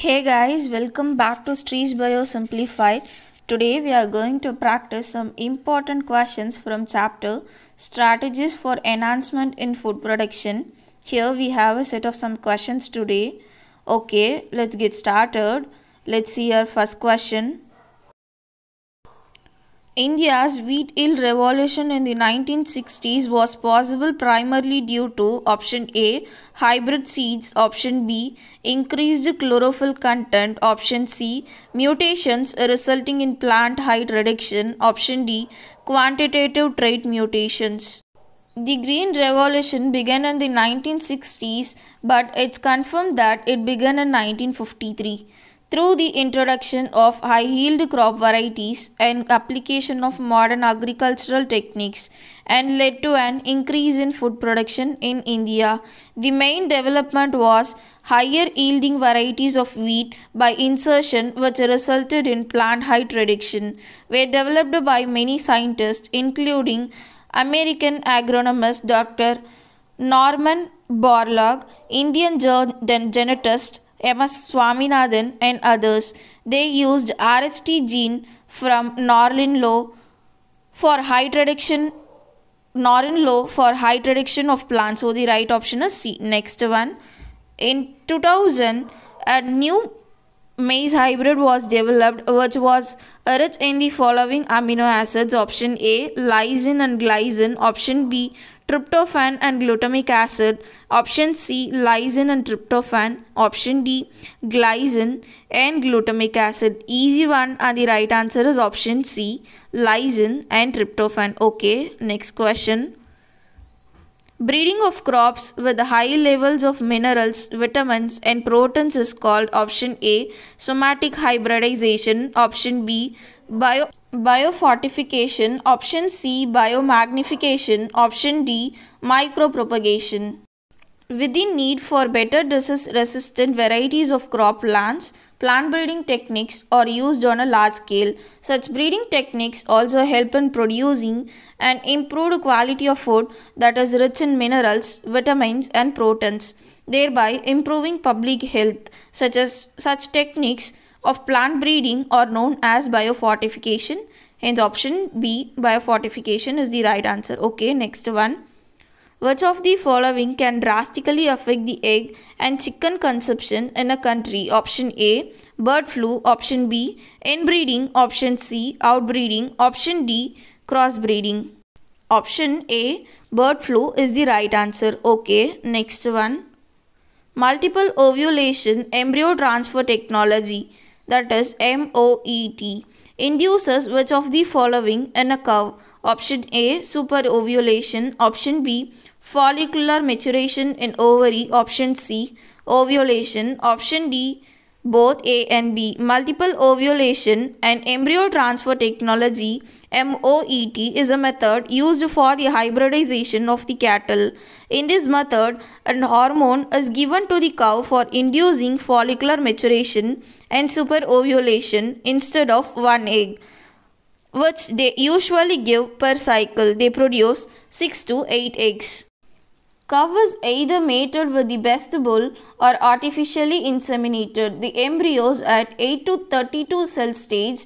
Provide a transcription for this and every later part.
Hey guys, welcome back to Sree's Bio Simplified. Today we are going to practice some important questions from chapter Strategies for Enhancement in Food Production. Here we have a set of some questions today. Okay, let's get started. Let's see our first question. India's wheat yield revolution in the 1960s was possible primarily due to option A hybrid seeds, option B increased chlorophyll content, option C mutations resulting in plant height reduction, option D quantitative trait mutations. The Green Revolution began in the 1960s, but it's confirmed that it began in 1953 through the introduction of high yield crop varieties and application of modern agricultural techniques and led to an increase in food production in India. The main development was higher yielding varieties of wheat by insertion which resulted in plant height reduction were developed by many scientists including American agronomist Dr. Norman Borlaug, Indian genetist M.S. Swaminathan and others. They used RHT gene from Norlin Low for height reduction Norlin Low for height reduction of plants. So the right option is C. Next one. In 2000, a new maize hybrid was developed which was rich in the following amino acids. Option A, lysine and glycine. Option B, tryptophan and glutamic acid. Option C, lysine and tryptophan. Option D, glycine and glutamic acid. Easy one and the right answer is option C, lysine and tryptophan. Okay, next question. Breeding of crops with high levels of minerals, vitamins and proteins is called option A somatic hybridization, option B bio biofortification, option C biomagnification, option D micropropagation. With the need for better disease resistant varieties of crop plants, plant breeding techniques are used on a large scale. Such breeding techniques also help in producing an improved quality of food that is rich in minerals, vitamins and proteins, thereby improving public health. Such as such techniques of plant breeding are known as biofortification. Hence option B biofortification is the right answer. Okay, next one. Which of the following can drastically affect the egg and chicken consumption in a country? Option A, bird flu. Option B, inbreeding. Option C, outbreeding. Option D, crossbreeding. Option A, bird flu is the right answer. Okay, next one. Multiple ovulation embryo transfer technology that is MOET induces which of the following in a cow? Option A, superovulation. Option B, follicular maturation in ovary. Option C, ovulation. Option D, both A and B. Multiple ovulation and embryo transfer technology MOET is a method used for the hybridization of the cattle. In this method, an hormone is given to the cow for inducing follicular maturation and superovulation instead of one egg, which they usually give per cycle. They produce 6 to 8 eggs. Cow is either mated with the best bull or artificially inseminated. The embryos at 8 to 32 cell stage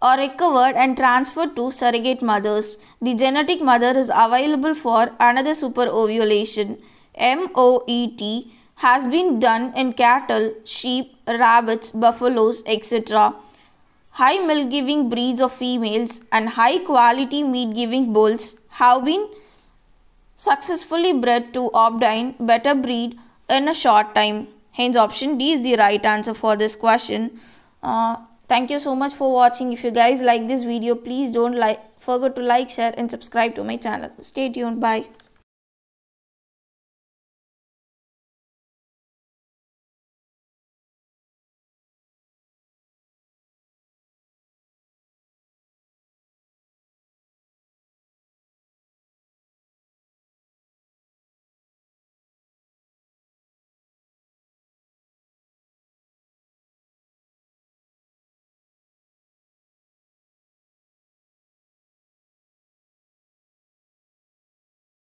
are recovered and transferred to surrogate mothers. The genetic mother is available for another superovulation. MOET has been done in cattle, sheep, rabbits, buffaloes, etc. High milk giving breeds of females and high quality meat giving bulls have been successfully bred to obtain better breed in a short time. Hence option D is the right answer for this question. Uh, thank you so much for watching. If you guys like this video, please don't like forget to like, share and subscribe to my channel. Stay tuned. Bye.